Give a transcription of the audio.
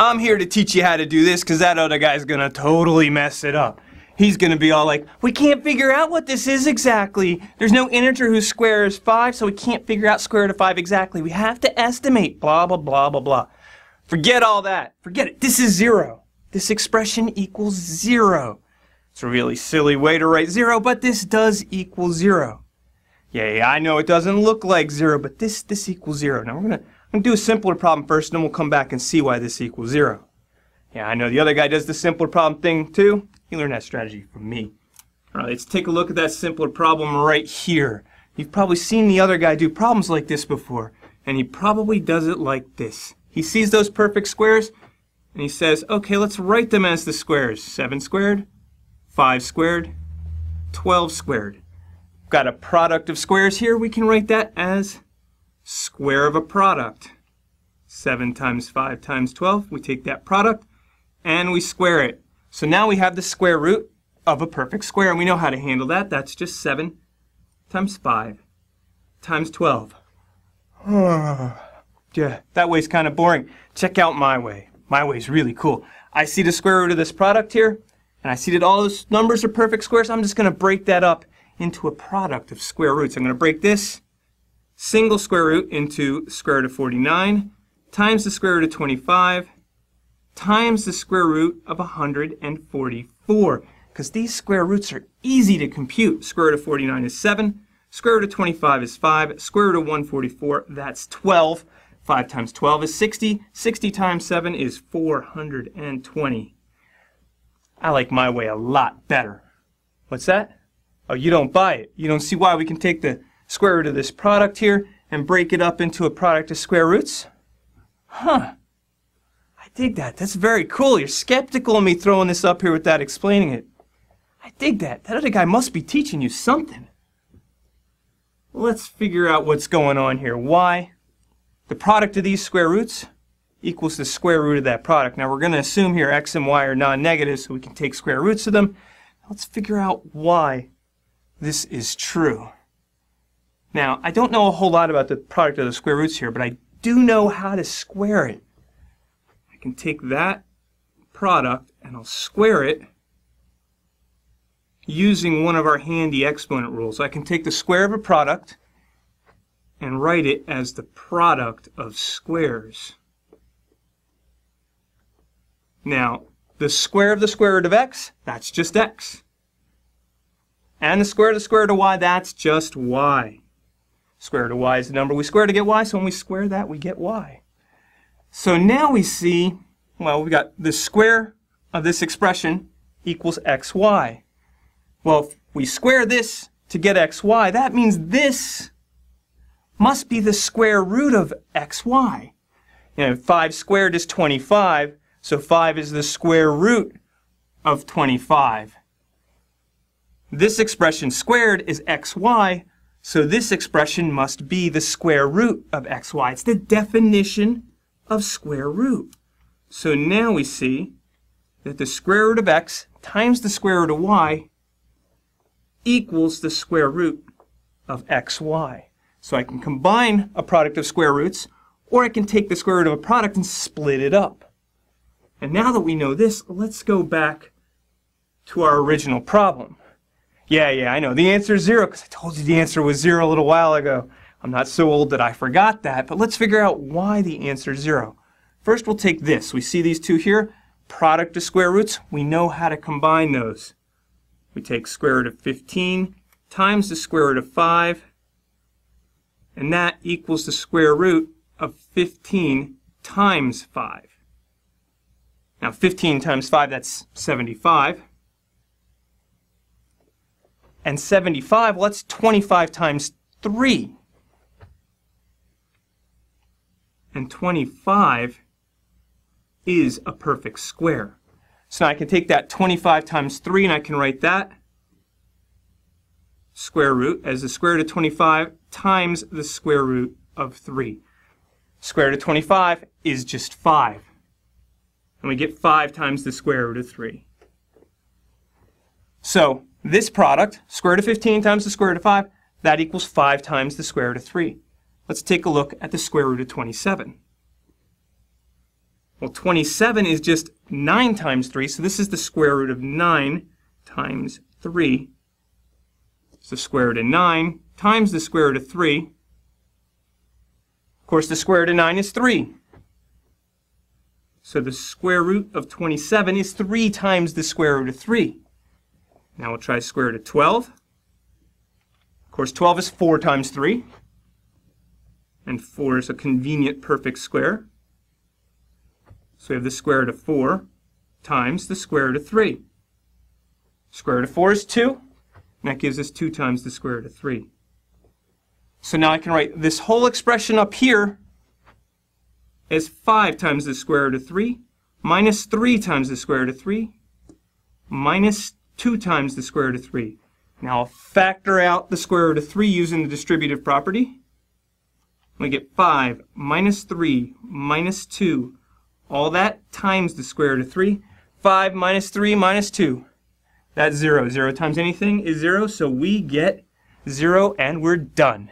I'm here to teach you how to do this because that other guy's gonna totally mess it up. He's gonna be all like, we can't figure out what this is exactly. There's no integer whose square is 5, so we can't figure out square root of 5 exactly. We have to estimate, blah, blah, blah, blah, blah. Forget all that. Forget it. This is 0. This expression equals 0. It's a really silly way to write 0, but this does equal 0. Yeah, yeah, I know it doesn't look like 0, but this, this equals 0. Now we're gonna I'm going to do a simpler problem first, and then we'll come back and see why this equals zero. Yeah, I know the other guy does the simpler problem thing too. He learned that strategy from me. All right, let's take a look at that simpler problem right here. You've probably seen the other guy do problems like this before, and he probably does it like this. He sees those perfect squares, and he says, okay, let's write them as the squares. 7 squared, 5 squared, 12 squared. Got a product of squares here. We can write that as square of a product. 7 times 5 times 12, we take that product and we square it. So now we have the square root of a perfect square, and we know how to handle that. That's just 7 times 5 times 12. yeah, that way's kind of boring. Check out my way. My way's really cool. I see the square root of this product here, and I see that all those numbers are perfect squares. I'm just going to break that up into a product of square roots. I'm going to break this single square root into square root of 49 times the square root of 25 times the square root of 144. Because these square roots are easy to compute. Square root of 49 is 7. Square root of 25 is 5. Square root of 144, that's 12. 5 times 12 is 60. 60 times 7 is 420. I like my way a lot better. What's that? Oh, you don't buy it. You don't see why we can take the square root of this product here and break it up into a product of square roots? Huh. I dig that. That's very cool. You're skeptical of me throwing this up here without explaining it. I dig that. That other guy must be teaching you something. Let's figure out what's going on here. Why? The product of these square roots equals the square root of that product. Now we're going to assume here x and y are non-negative so we can take square roots of them. Let's figure out why this is true. Now, I don't know a whole lot about the product of the square roots here, but I do know how to square it. I can take that product and I'll square it using one of our handy exponent rules. I can take the square of a product and write it as the product of squares. Now, the square of the square root of x, that's just x. And the square of the square root of y, that's just y. Square root of y is the number we square to get y, so when we square that, we get y. So now we see, well, we've got the square of this expression equals xy. Well, if we square this to get xy, that means this must be the square root of xy. You know, 5 squared is 25, so 5 is the square root of 25. This expression squared is xy, so this expression must be the square root of xy. It's the definition of square root. So now we see that the square root of x times the square root of y equals the square root of xy. So I can combine a product of square roots, or I can take the square root of a product and split it up. And now that we know this, let's go back to our original problem. Yeah, yeah, I know. The answer is zero because I told you the answer was zero a little while ago. I'm not so old that I forgot that, but let's figure out why the answer is zero. First, we'll take this. We see these two here, product of square roots. We know how to combine those. We take square root of 15 times the square root of 5, and that equals the square root of 15 times 5. Now, 15 times 5, that's 75 and 75, well, that's 25 times 3. And 25 is a perfect square. So now I can take that 25 times 3 and I can write that square root as the square root of 25 times the square root of 3. Square root of 25 is just 5. And we get 5 times the square root of 3. So this product, square root of 15 times the square root of 5, that equals 5 times the square root of 3. Let's take a look at the square root of 27. Well, 27 is just 9 times 3, so this is the square root of 9 times 3. It's the square root of 9 times the square root of 3. Of course, the square root of 9 is 3. So the square root of 27 is 3 times the square root of 3. Now we'll try square root of 12. Of course, 12 is 4 times 3. And 4 is a convenient perfect square. So we have the square root of 4 times the square root of 3. Square root of 4 is 2. And that gives us 2 times the square root of 3. So now I can write this whole expression up here as 5 times the square root of 3 minus 3 times the square root of 3 minus 2 times the square root of 3. Now I'll factor out the square root of 3 using the distributive property. We get 5 minus 3 minus 2. All that times the square root of 3. 5 minus 3 minus 2. That's 0. 0 times anything is 0, so we get 0 and we're done.